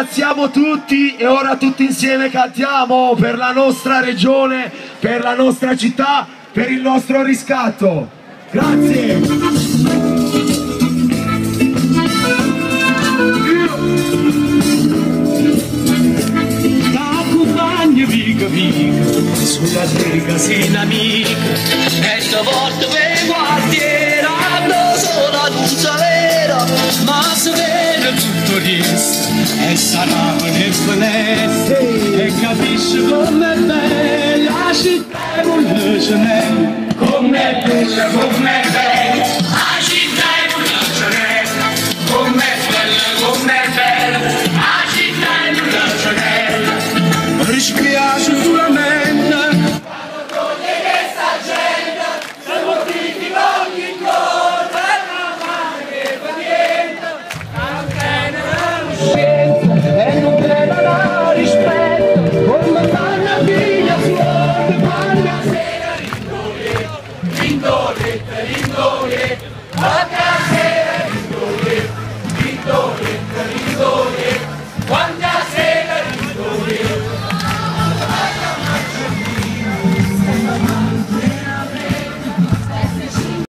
ringraziamo tutti e ora tutti insieme cantiamo per la nostra regione, per la nostra città, per il nostro riscatto. Grazie! viga viga sulla lega sei l'amica e stavolta turist E sarabën e fënes E ka bishë vërë me bel Ashtë e unë hëshën me coscienza e non tiene la rispetto. Come fanno figlia suore quando sera rindoletta rindoletta rindoletta a casa